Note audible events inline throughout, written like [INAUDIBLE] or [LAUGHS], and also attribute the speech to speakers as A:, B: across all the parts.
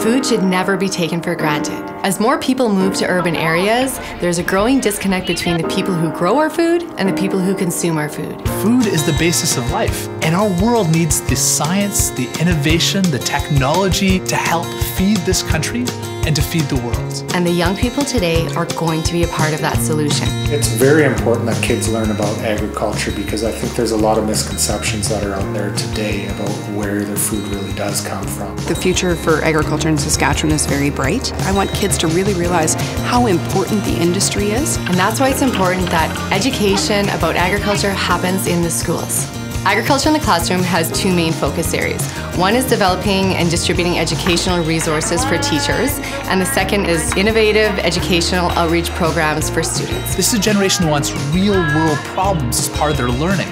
A: Food should never be taken for granted. As more people move to urban areas, there's a growing disconnect between the people who grow our food and the people who consume our food.
B: Food is the basis of life, and our world needs the science, the innovation, the technology to help feed this country and to feed the world.
A: And the young people today are going to be a part of that solution.
C: It's very important that kids learn about agriculture because I think there's a lot of misconceptions that are out there today about where their food really does come from.
D: The future for agriculture in Saskatchewan is very bright. I want kids to really realize how important the industry is.
A: And that's why it's important that education about agriculture happens in the schools. Agriculture in the Classroom has two main focus areas. One is developing and distributing educational resources for teachers, and the second is innovative educational outreach programs for students.
B: This is a generation that wants real world problems as part of their learning.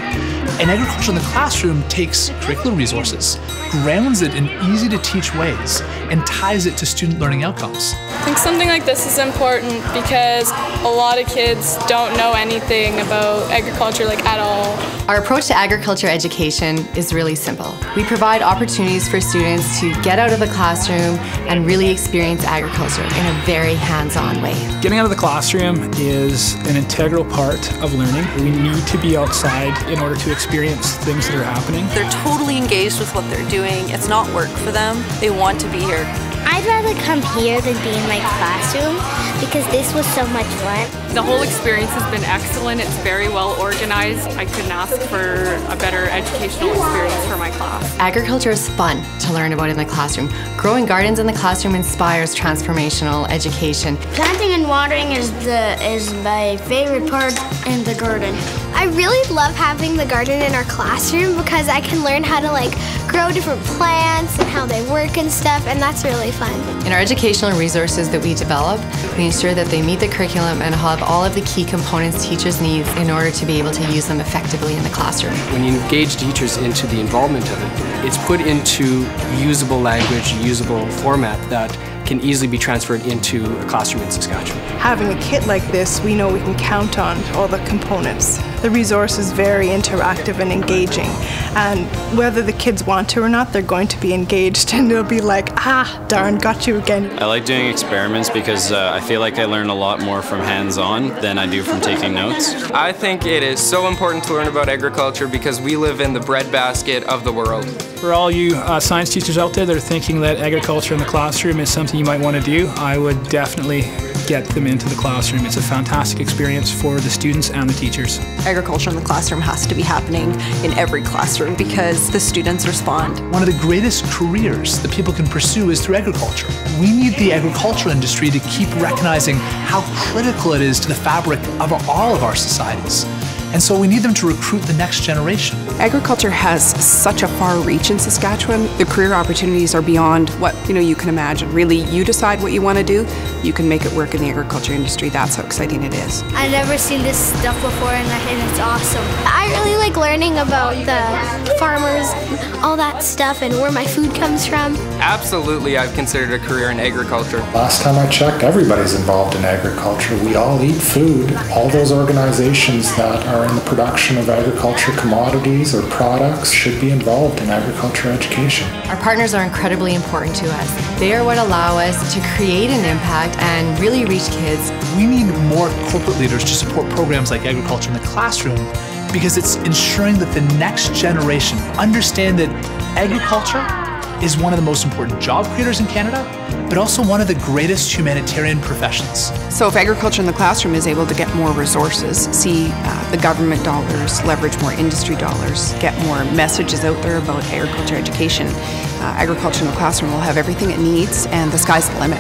B: And agriculture in the classroom takes curricular resources, grounds it in easy to teach ways, and ties it to student learning outcomes.
E: I think something like this is important because a lot of kids don't know anything about agriculture like at all.
A: Our approach to agriculture education is really simple. We provide opportunities for students to get out of the classroom and really experience agriculture in a very hands-on way.
F: Getting out of the classroom is an integral part of learning. We need to be outside in order to experience things that are happening.
G: They're totally engaged with what they're doing. It's not work for them. They want to be here.
H: I'd rather come here than be in my classroom because this was so much fun.
E: The whole experience has been excellent. It's very well organized. I couldn't ask for a better educational experience for my class.
A: Agriculture is fun to learn about in the classroom. Growing gardens in the classroom inspires transformational education.
H: Planting and watering is the is my favorite part in the garden. I really love having the garden in our classroom because I can learn how to like grow different plants and how they work and stuff and that's really fun.
A: In our educational resources that we develop, we ensure that they meet the curriculum and have all of the key components teachers need in order to be able to use them effectively in the classroom.
I: When you engage teachers into the involvement of it, it's put into usable language, usable format that can easily be transferred into a classroom in Saskatchewan.
J: Having a kit like this, we know we can count on all the components. The resource is very interactive and engaging, and whether the kids want to or not, they're going to be engaged [LAUGHS] and they'll be like, ah, darn, got you again.
K: I like doing experiments because uh, I feel like I learn a lot more from hands-on than I do from taking notes.
L: I think it is so important to learn about agriculture because we live in the breadbasket of the world.
F: For all you uh, science teachers out there that are thinking that agriculture in the classroom is something you might want to do, I would definitely get them into the classroom. It's a fantastic experience for the students and the teachers.
G: Agriculture in the classroom has to be happening in every classroom because the students respond.
B: One of the greatest careers that people can pursue is through agriculture. We need the agricultural industry to keep recognizing how critical it is to the fabric of all of our societies. And so we need them to recruit the next generation.
D: Agriculture has such a far reach in Saskatchewan. The career opportunities are beyond what you know you can imagine. Really, you decide what you want to do, you can make it work in the agriculture industry. That's how exciting it is.
H: I've never seen this stuff before and, and it's awesome. I really like learning about the farmers, all that stuff and where my food comes from.
L: Absolutely, I've considered a career in agriculture.
C: Last time I checked, everybody's involved in agriculture. We all eat food. All those organizations that are in the production of agriculture commodities or products should be involved in agriculture education.
A: Our partners are incredibly important to us. They are what allow us to create an impact and really reach kids.
B: We need more corporate leaders to support programs like agriculture in the classroom because it's ensuring that the next generation understand that agriculture is one of the most important job creators in Canada, but also one of the greatest humanitarian professions.
D: So if agriculture in the classroom is able to get more resources, see uh, the government dollars, leverage more industry dollars, get more messages out there about agriculture education, uh, agriculture in the classroom will have everything it needs and the sky's the limit.